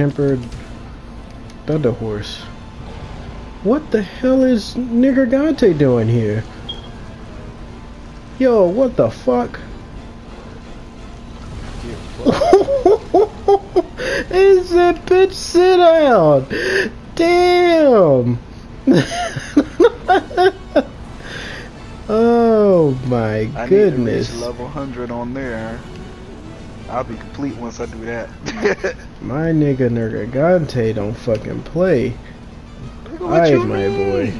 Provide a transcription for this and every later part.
tempered Thunder Horse. What the hell is Nergigante doing here? Yo, what the fuck? is that bitch sit down? Damn! oh my I goodness. Need to reach level 100 on there. I'll be complete once I do that. my nigga Nergigante don't fucking play. You my boy.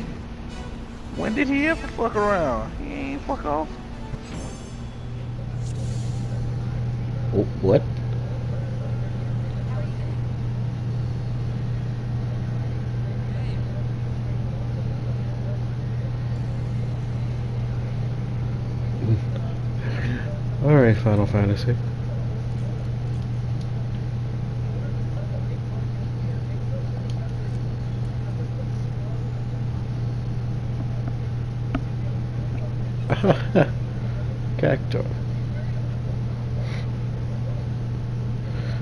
When did he ever fuck around? He ain't fuck off. Oh, what? Alright, Final Fantasy.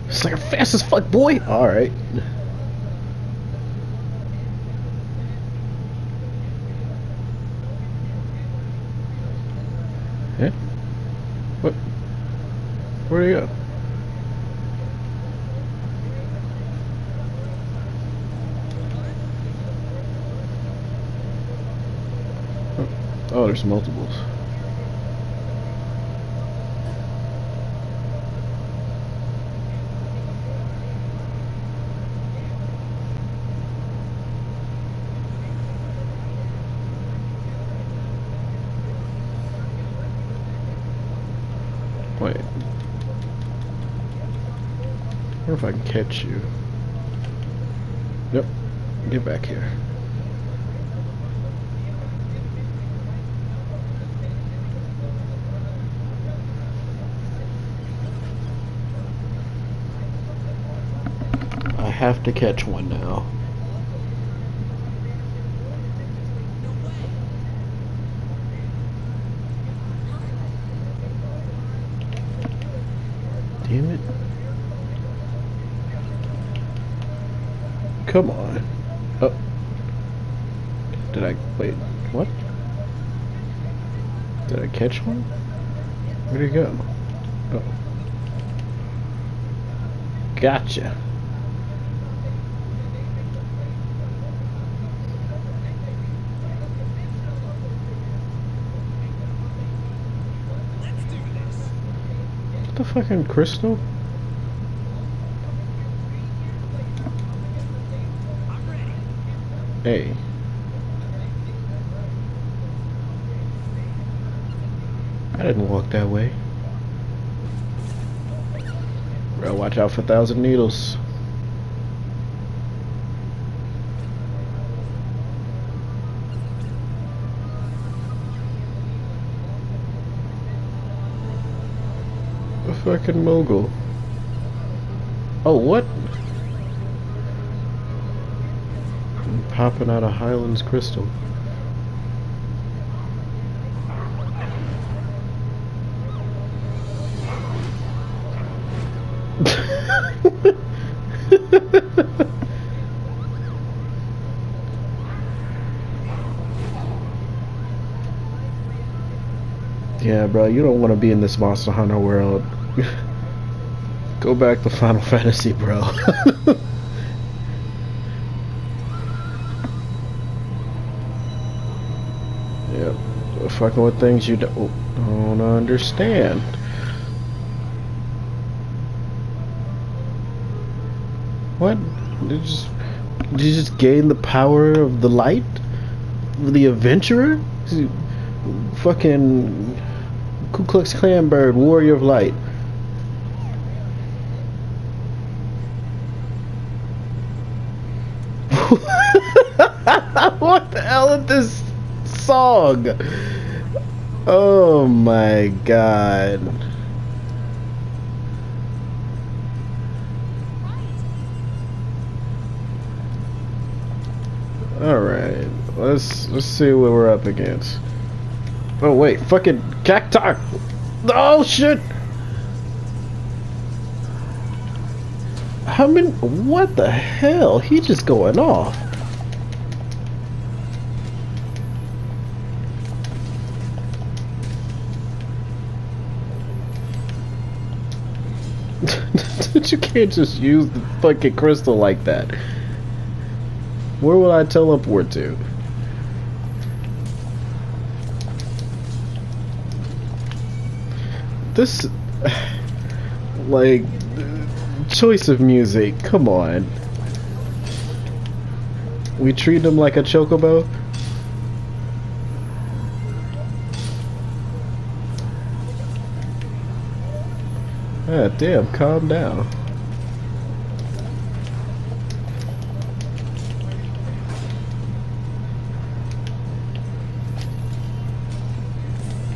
It's like a fast as fuck, boy. All right. Yeah. What? Where do you go? Oh, there's multiples. Wait. I wonder if I can catch you. Yep. Get back here. I have to catch one now. Damn it. Come on. Oh. Did I wait? What? Did I catch one? Where'd he go? Oh. Gotcha. What the fucking crystal? Hey. I didn't walk that way. Bro, watch out for thousand needles. A fucking moogle. Oh, what? Popping out of Highlands crystal. yeah, bro, you don't want to be in this Monster Hunter world. Go back to Final Fantasy, bro. Fucking with things you don't, understand. What? Did you, just, did you just gain the power of the light? The adventurer? Fucking Ku Klux Klan bird, warrior of light. what the hell is this song? Oh my god. Alright, let's let's see what we're up against. Oh wait, fucking cacti! Oh shit! How many? What the hell? He just going off. you can't just use the fucking crystal like that. Where will I teleport to? This, like, choice of music. Come on. We treat him like a chocobo. Ah, damn, calm down.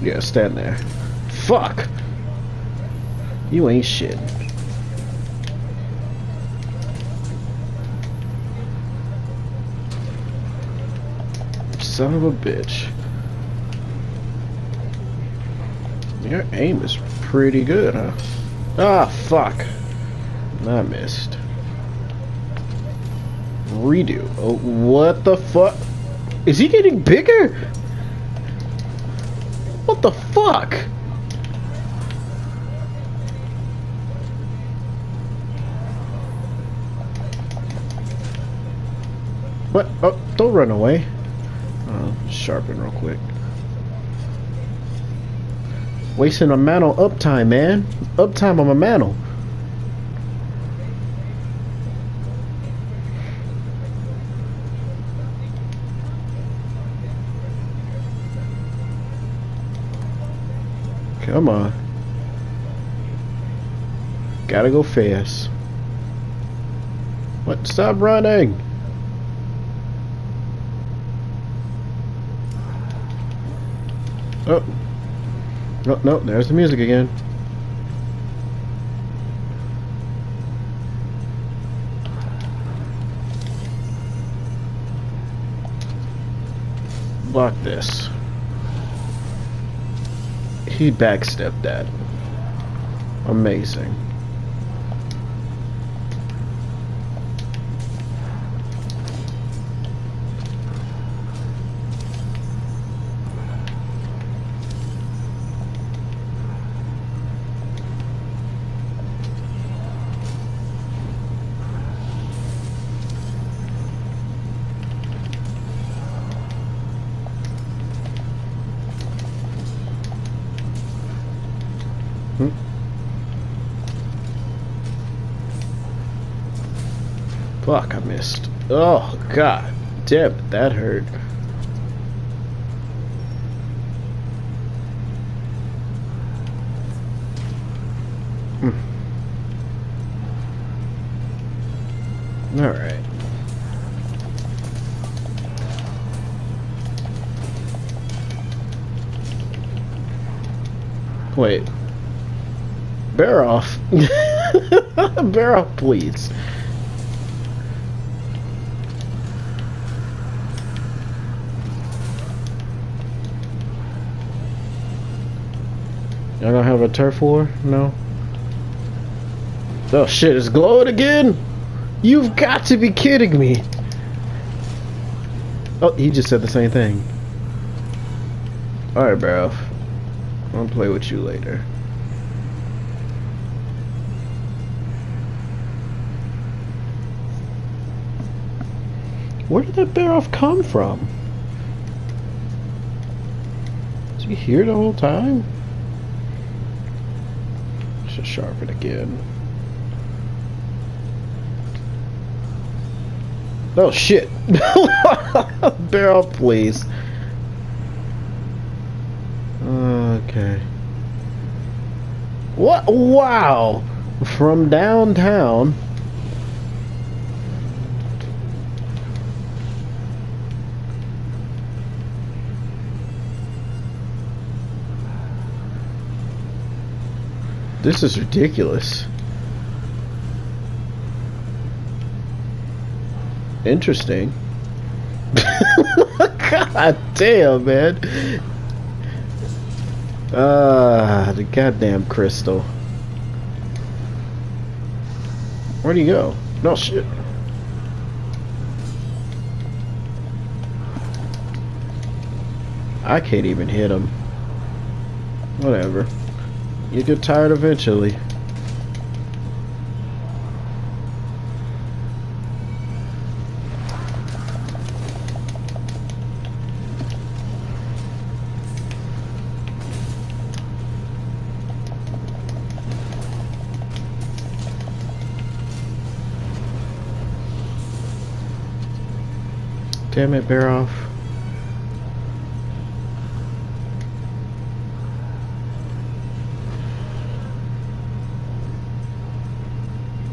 Yeah, stand there. Fuck! You ain't shit. Son of a bitch. Your aim is pretty good, huh? Ah, fuck. I missed. Redo. Oh, what the fuck? Is he getting bigger? What the fuck? What? Oh, don't run away. Uh, sharpen real quick. Wasting a mantle uptime, man. Uptime on my mantle. Come on. Gotta go fast. What? Stop running! Oh. No, no, there's the music again. Block this. He backstepped that. Amazing. Hmm? Fuck, I missed. Oh, god damn it, that hurt. Barroth. Barroth, please. Y'all gonna have a turf war? No? Oh shit, it's glowing again? You've got to be kidding me. Oh, he just said the same thing. Alright, bro. I'll play with you later. Where did that Barroth come from? Is he here the whole time? Should sharpen again. Oh shit! Barrel, please. Okay. What? Wow! From downtown. This is ridiculous. Interesting. God damn, man. Ah, uh, the goddamn crystal. Where'd he go? No shit. I can't even hit him. Whatever. You get tired eventually. Damn it, Barroth.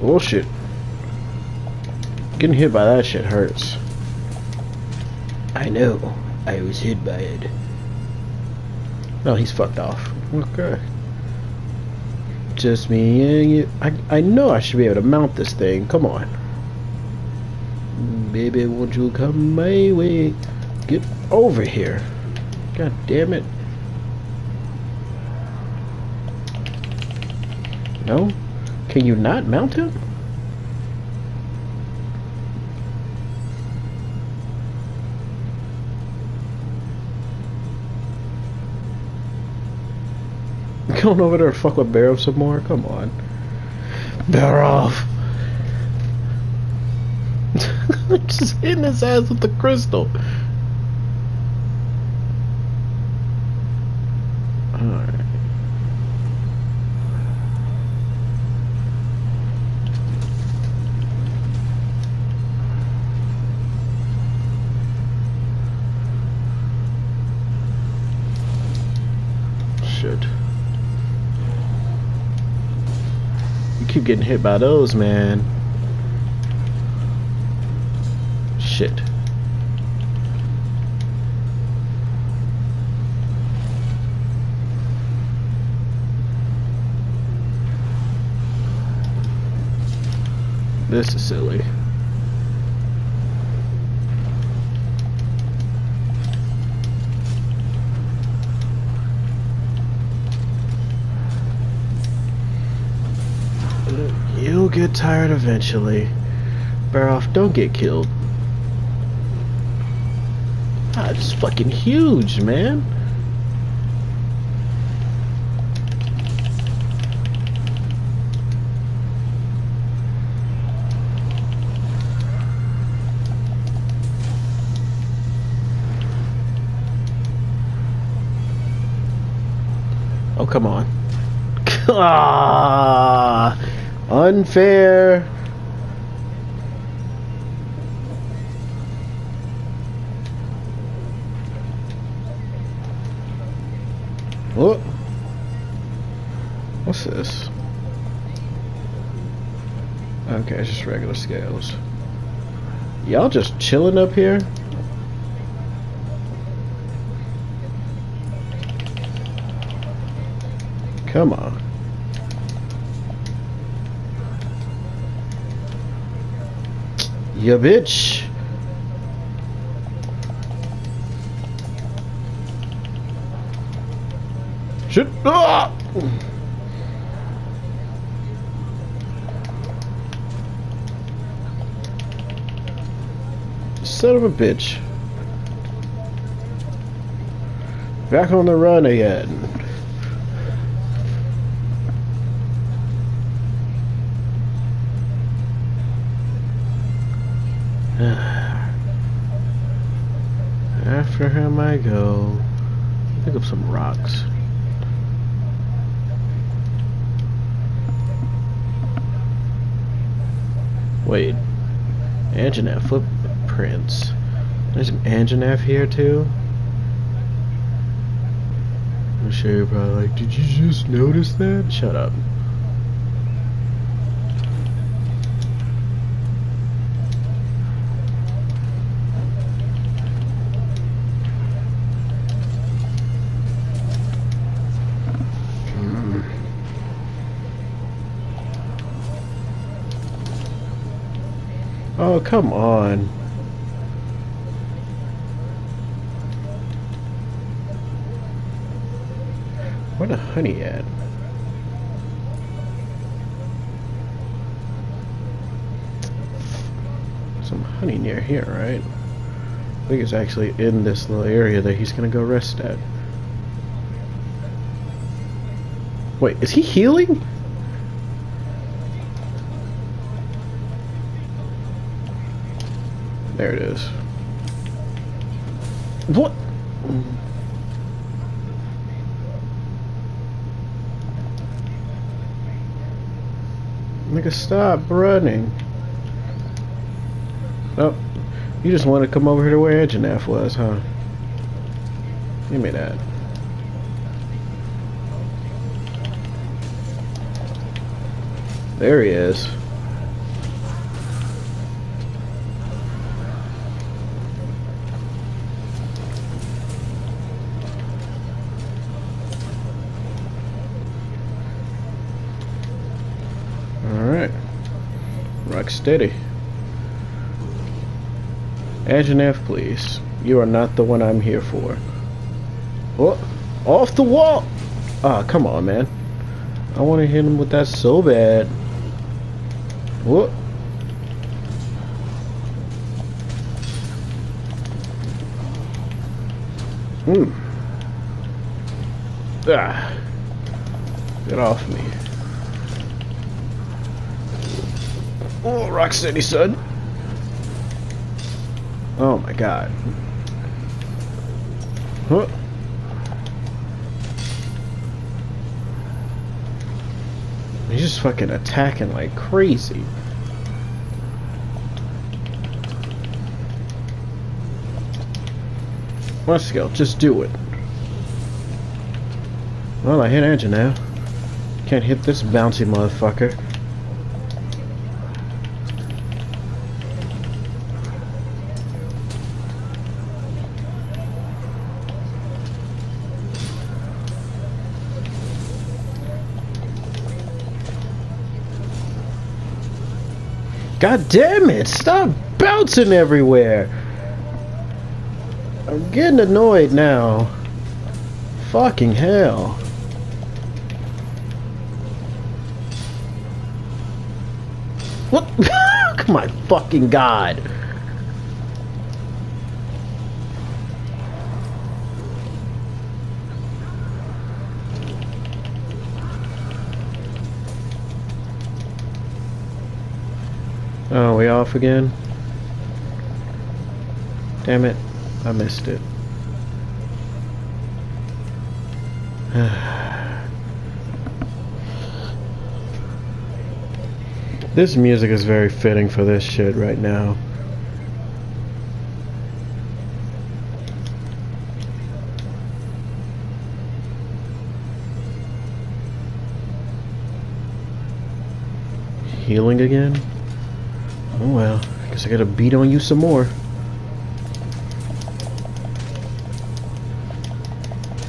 Bullshit. Getting hit by that shit hurts. I know. I was hit by it. No, he's fucked off. Okay. Just me and you. I, I know I should be able to mount this thing. Come on. Baby, won't you come my way? Get over here. God damn it. No? Can you not mount him? Going over there to fuck with Barroth some more? Come on. Barroth! Just hitting his ass with the crystal. Alright. Shit. You keep getting hit by those, man. Shit. This is silly. You'll get tired eventually. Barroth, don't get killed. Ah, it's fucking huge, man. Oh, come on. ah, unfair. Oh. What's this? Okay, it's just regular scales. Y'all just chilling up here? Come on. Ya bitch. Shit. Ah! Son of a bitch. Back on the run again. After him I go. Pick up some rocks. Wait. Anjanath footprints. There's an Anjanath here too? I'm sure you're probably like, did you just notice that? Shut up. Oh, come on. Where the honey at? some honey near here, right? I think it's actually in this little area that he's gonna go rest at. Wait, is he healing? There it is. What? Nigga, stop running. Oh, you just want to come over here to where Anjanath was, huh? Give me that. There he is. Alright. Steady. Anjanath, please. You are not the one I'm here for. Oh, off the wall! Ah, oh, come on, man. I want to hit him with that so bad. What? Hmm. Ah. Get off me. Oh, rock steady, son. Oh my god. Huh. He's just fucking attacking like crazy. Let's go, just do it. Well, I hit engine now. Can't hit this bouncy motherfucker. God damn it! Stop bouncing everywhere! I'm getting annoyed now. Fucking hell. What? Come on, fucking god. Oh, we off again? Damn it. I missed it. this music is very fitting for this shit right now. Healing again? Guess I gotta beat on you some more.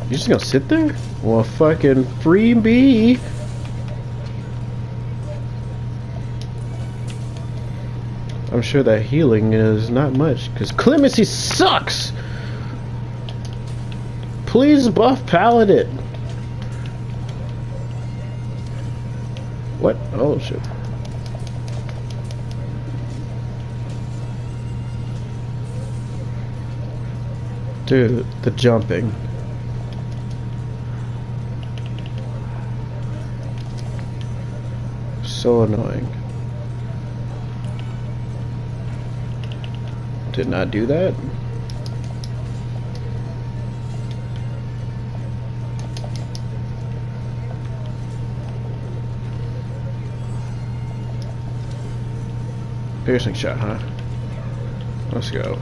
You just gonna sit there? Well, fucking free. I'm sure that healing is not much, because clemency sucks! Please buff Paladin! What? Oh shit. Dude, the jumping. So annoying. Did not do that. Piercing shot, huh? Let's go.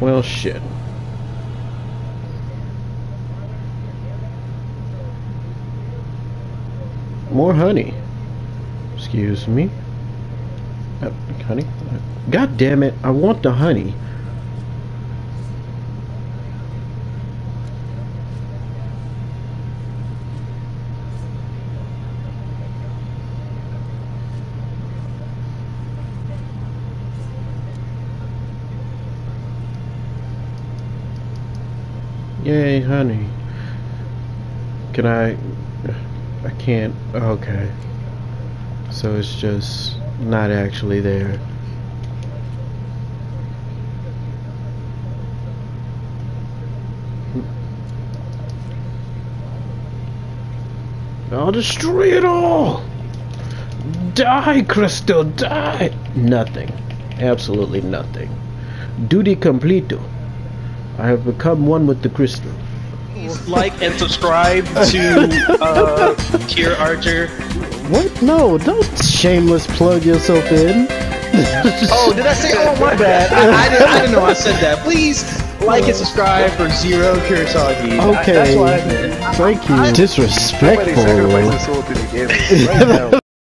Well, shit. More honey. Excuse me. Uh, honey? God damn it, I want the honey. Yay, honey. Can I? I can't. Okay. So it's just not actually there. I'll destroy it all! Die, Crystal, die! Nothing. Absolutely nothing. Duty completo. I have become one with the crystal. like and subscribe to uh, Kier Archer. What? No, don't shameless plug yourself in. Oh, did I say? Oh, my bad. I, I, didn't, I didn't know I said that. Please like and subscribe for Zero Kurasagi. I- Okay. that's what I. Thank you. Disrespectful.